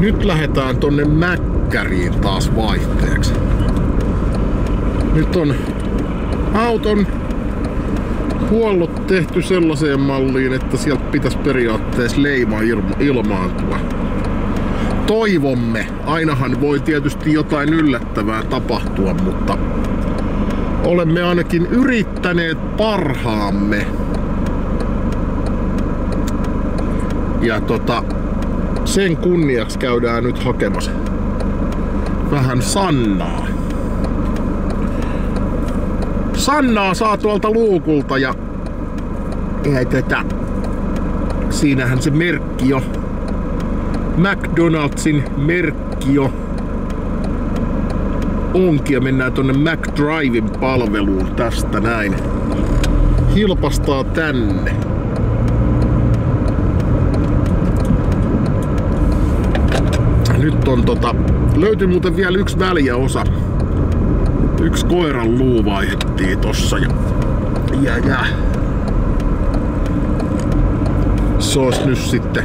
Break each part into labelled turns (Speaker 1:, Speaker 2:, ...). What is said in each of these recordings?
Speaker 1: Nyt lähdetään tonne Mäkkäriin taas vaihteeksi. Nyt on auton huollot tehty sellaiseen malliin, että sieltä pitäisi periaatteessa leima ilma- ilmaantua. Toivomme. Ainahan voi tietysti jotain yllättävää tapahtua, mutta olemme ainakin yrittäneet parhaamme. Ja tota, sen kunniaksi käydään nyt hakemassa vähän Sannaa. Sannaa saa tuolta luukulta ja, ja tätä, siinähän se merkki jo. McDonaldsin merkki jo onkin ja mennään tonne McDriven palveluun tästä näin. Hilpastaa tänne. Nyt on tota, löytyi muuten vielä yksi väliä osa. Yksi koiran luu vaihdettiin tossa ja, ja, ja. Se olisi nyt sitten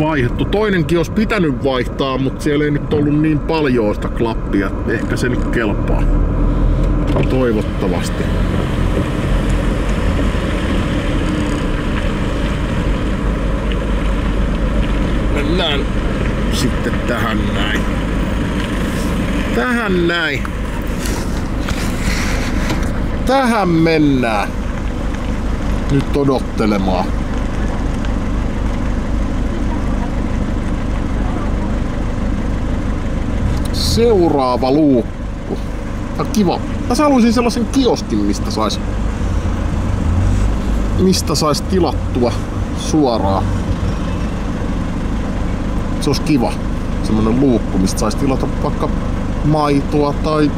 Speaker 1: vaihdettu. Toinenkin olisi pitänyt vaihtaa, mutta siellä ei nyt ollut niin paljon sitä klappia. Ehkä se nyt kelpaa. Toivottavasti. Mennään sitten tähän näin. Tähän näin. Tähän mennään. Nyt odottelemaan. Seuraava luukku. On kiva. Tässä haluaisin sellaisen kioskin, mistä sais mistä sais tilattua suoraan. Se olisi kiva. Semmonen luukku, mistä sais tilata vaikka maitoa tai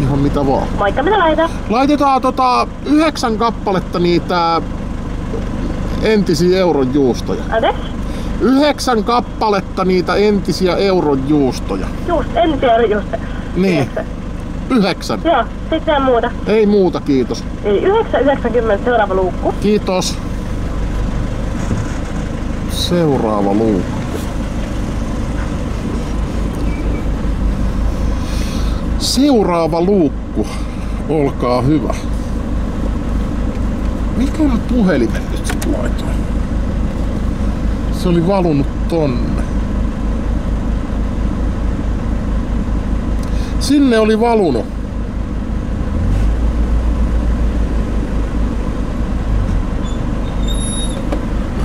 Speaker 1: ihan mitä vaan.
Speaker 2: Moikka, mitä laitat?
Speaker 1: Laitetaan tota yhdeksän kappaletta niitä entisiä euron juustoja.
Speaker 2: Anteeksi?
Speaker 1: Yhdeksän kappaletta niitä entisiä euron juustoja.
Speaker 2: Just, en tiedä just.
Speaker 1: Niin.
Speaker 2: Yhdeksän.
Speaker 1: Yhdeksän.
Speaker 2: Joo, sitten muuta.
Speaker 1: Ei muuta, kiitos.
Speaker 2: Eli 9,90 seuraava luukku.
Speaker 1: Kiitos. Seuraava luukku. Seuraava luukku. Olkaa hyvä. Mikä on puhelimen nyt laitoin? Se oli valunut tonne. Sinne oli valunut.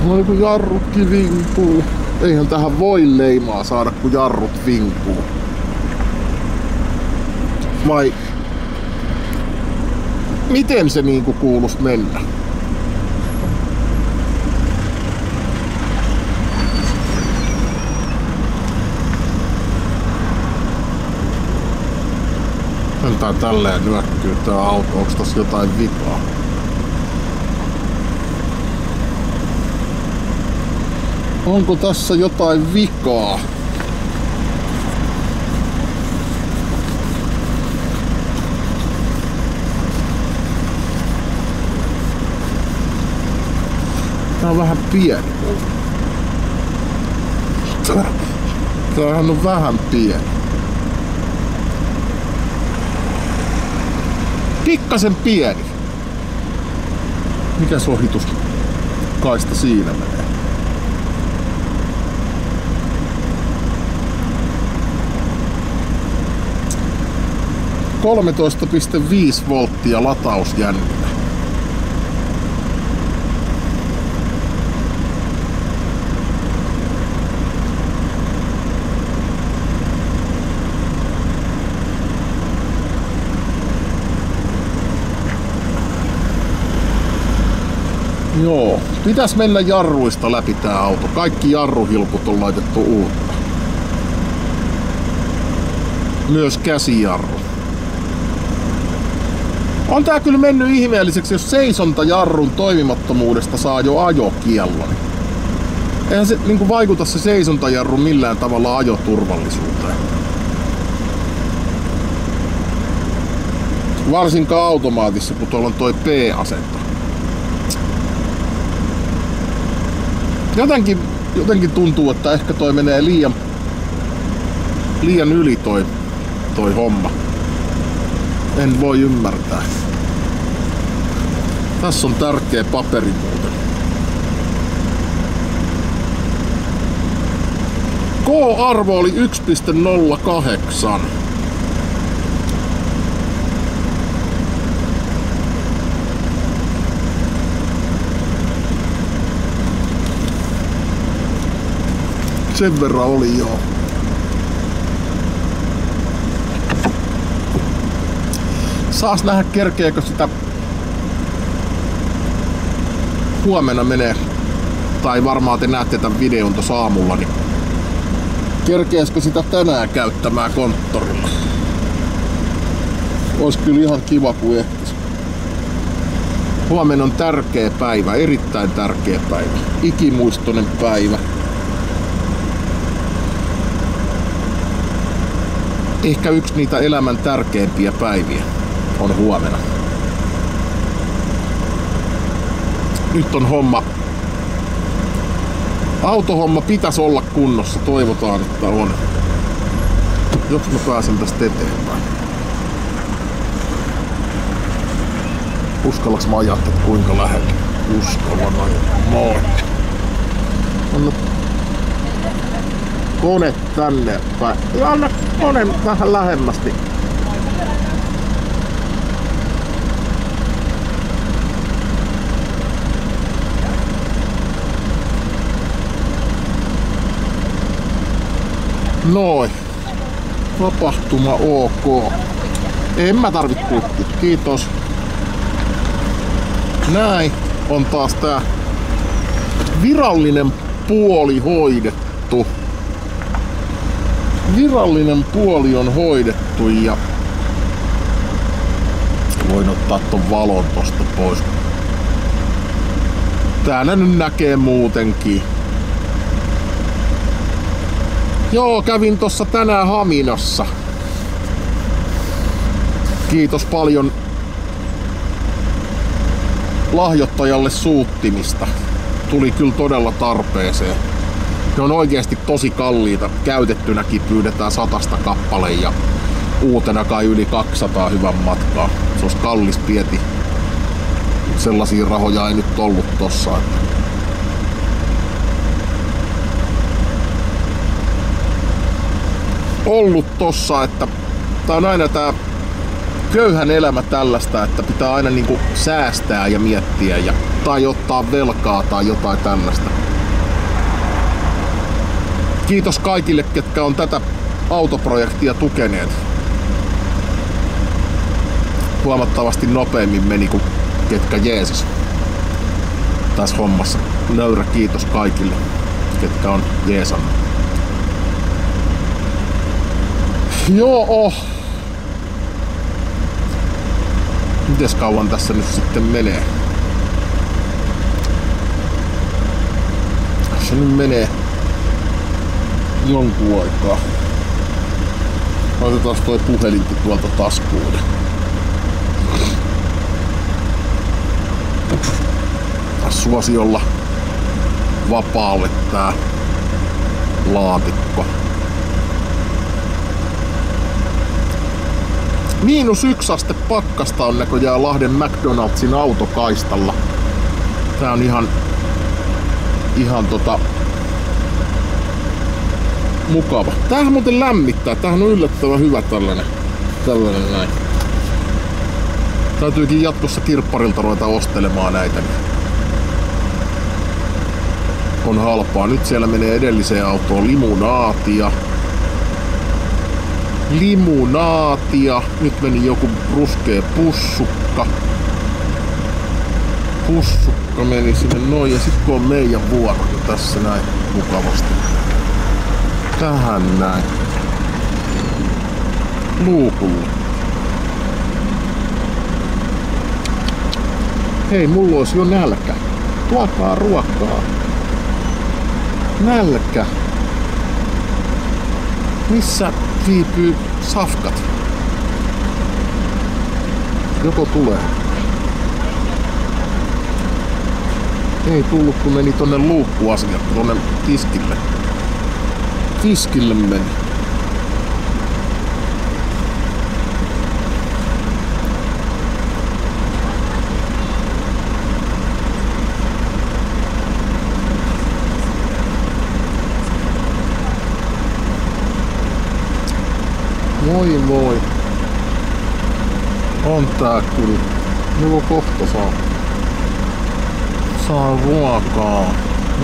Speaker 1: No kun jarrutkin vinkuu. Eihän tähän voi leimaa saada, kun jarrut vinkuu. Vai miten se niinku kuulus mennä? Tää tälleen nyökkyy tää auto, onks tossa jotain vikaa? Onko tässä jotain vikaa? On vähän pieni. Tämähän on vähän pieni. Pikkasen pieni. Mikä ohitus kaista siinä menee? 13,5 volttia latausjännite. Joo, pitäis mennä jarruista läpi tää auto. Kaikki jarruhilput on laitettu uutta. Myös käsijarru. On tää kyllä mennyt ihmeelliseksi, jos seisontajarrun toimimattomuudesta saa jo ajokiellon. Eihän se niinku vaikuta se seisontajarru millään tavalla ajoturvallisuuteen. Varsinkaan automaatissa, kun tuolla on toi P-asento. Jotenkin jotenkin tuntuu, että ehkä toi menee liian, liian yli toi, toi homma. En voi ymmärtää. Tässä on tärkeä paperi muuten. K-arvo oli 1,08. Sen verran oli joo. Saas nähdä kerkeekö sitä huomenna menee, tai varmaan te näette tämän videon tuossa aamulla, niin kerkeäskö sitä tänään käyttämään konttorilla? Ois kyllä ihan kiva, kun ehtis. Huomenna on tärkeä päivä, erittäin tärkeä päivä. Ikimuistoinen päivä. Ehkä yksi niitä elämän tärkeimpiä päiviä on huomenna. Nyt on homma. Autohomma pitäisi olla kunnossa, toivotaan, että on. Jos mä pääsen tästä eteenpäin. Uskallaks mä tätä kuinka lähellä? Uskallan ajaa. Moi. Anna kone tänne päin. Anna kone vähän lähemmästi. Noin. Tapahtuma ok. En mä tarvit kuitti. Kiitos. Näin on taas tää virallinen puoli hoidettu. Virallinen puoli on hoidettu ja voin ottaa ton valon tosta pois. Täällä nyt näkee muutenkin. Joo, kävin tossa tänään Haminassa. Kiitos paljon lahjoittajalle suuttimista. Tuli kyllä todella tarpeeseen. Ne on oikeasti tosi kalliita. Käytettynäkin pyydetään satasta kappale ja uutena kai yli 200 hyvän matkaa. Se olisi kallis pieti. Sellaisia rahoja ei nyt ollut tossa. Että ollut tossa, että tää on aina tää köyhän elämä tällaista, että pitää aina niinku säästää ja miettiä ja, tai ottaa velkaa tai jotain tällaista. Kiitos kaikille, ketkä on tätä autoprojektia tukeneet. Huomattavasti nopeammin meni kuin ketkä Jeesus tässä hommassa. Nöyrä kiitos kaikille, ketkä on jeesannut. Joo. Mites kauan tässä nyt sitten menee? Se nyt menee jonkun aikaa. Otetaan toi puhelinkin tuolta taskuun. Suosiolla vapaalle tää laatikko. Miinus yksi aste pakkasta on näköjään Lahden McDonaldsin autokaistalla. Tää on ihan, ihan tota, mukava. Tämähän muuten lämmittää. Tämähän on yllättävän hyvä tällainen, tällainen näin. Täytyykin jatkossa kirpparilta ruveta ostelemaan näitä. On halpaa. Nyt siellä menee edelliseen autoon limunaatia limunaatia. Nyt meni joku ruskea pussukka. Pussukka meni sinne noin ja sitten kun on meidän vuoro niin tässä näin mukavasti. Tähän näin. Luukulle. Hei, mulla olisi jo nälkä. Tuokaa ruokaa. Nälkä. Missä viipyy safkat? Joko tulee? Ei tullut, kun meni tonne luukkuasialle, tonne tiskille. Tiskille meni. Voi voi. On tää kyllä. Joko kohta saa. Saa ruokaa.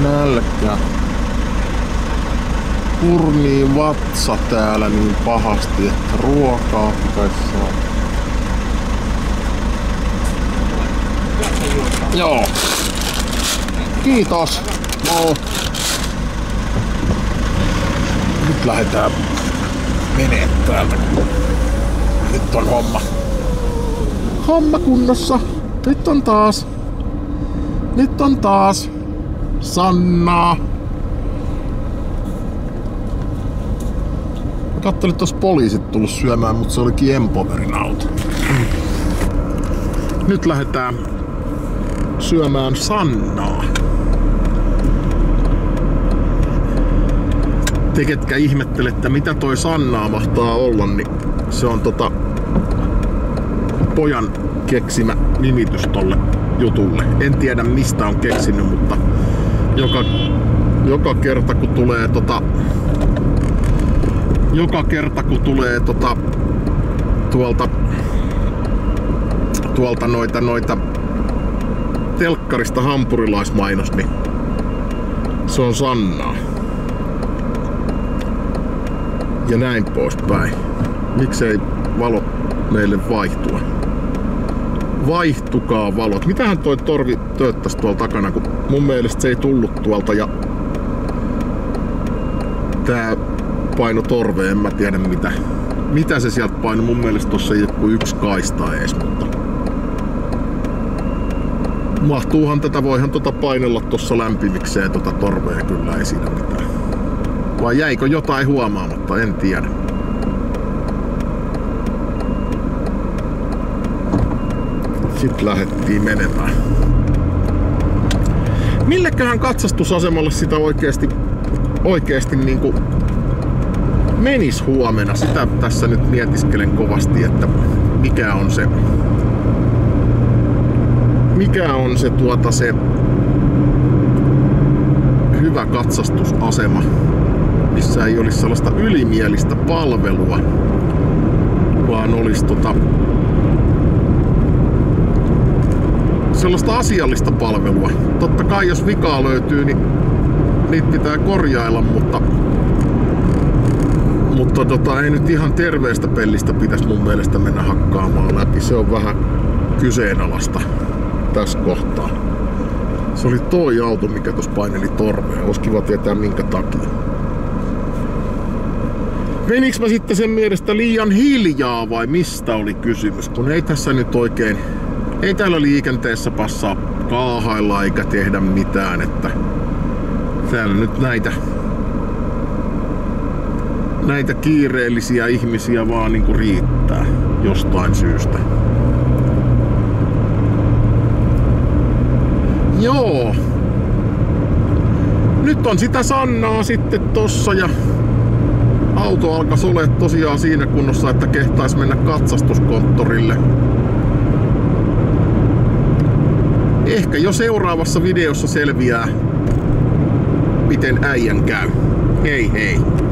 Speaker 1: Nälkä. Purnii vatsa täällä niin pahasti, että ruokaa pitäisi saada. Joo. Kiitos. No. Nyt lähdetään menee täältä. Nyt on homma. Homma kunnossa. Nyt on taas. Nyt on taas. Sanna. Mä kattelin, että tuossa poliisit tullut syömään, mutta se olikin Empowerin auto. Nyt lähdetään syömään Sannaa. te ketkä ihmettelette, mitä toi Sannaa mahtaa olla, niin se on tota pojan keksimä nimitys tolle jutulle. En tiedä mistä on keksinyt, mutta joka, joka kerta kun tulee tota joka kerta kun tulee tota tuolta tuolta noita noita telkkarista hampurilaismainos, niin se on Sannaa ja näin poispäin. Miksei valot meille vaihtua? Vaihtukaa valot. Mitähän toi torvi tööttäisi tuolla takana, kun mun mielestä se ei tullut tuolta ja tää paino torve, en mä tiedä mitä. Mitä se sieltä paino? Mun mielestä tossa ei joku yksi kaista edes, mutta mahtuuhan tätä, voihan tota painella tossa lämpimikseen tota torvea kyllä, ei siinä mitään. Vai jäikö jotain huomaamatta, en tiedä. Sitten lähdettiin menemään. Milleköhän katsastusasemalle sitä oikeasti, oikeasti niinku menis huomenna? Sitä tässä nyt mietiskelen kovasti, että mikä on se mikä on se tuota se hyvä katsastusasema missä ei olisi sellaista ylimielistä palvelua, vaan olisi tota, sellaista asiallista palvelua. Totta kai jos vikaa löytyy, niin niitä pitää korjailla, mutta mutta tota, ei nyt ihan terveestä pellistä pitäisi mun mielestä mennä hakkaamaan läpi. Se on vähän kyseenalaista tässä kohtaa. Se oli toi auto, mikä tuossa paineli torvea. Olisi kiva tietää minkä takia. Meniks mä sitten sen mielestä liian hiljaa vai mistä oli kysymys? Kun ei tässä nyt oikein, ei täällä liikenteessä passaa kaahailla eikä tehdä mitään, että täällä nyt näitä näitä kiireellisiä ihmisiä vaan niinku riittää jostain syystä. Joo. Nyt on sitä Sannaa sitten tossa ja auto alkaisi olla tosiaan siinä kunnossa, että kehtaisi mennä katsastuskonttorille. Ehkä jo seuraavassa videossa selviää, miten äijän käy. Hei hei!